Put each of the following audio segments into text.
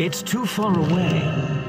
It's too far away.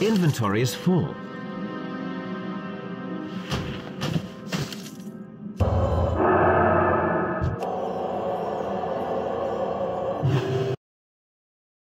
Inventory is full.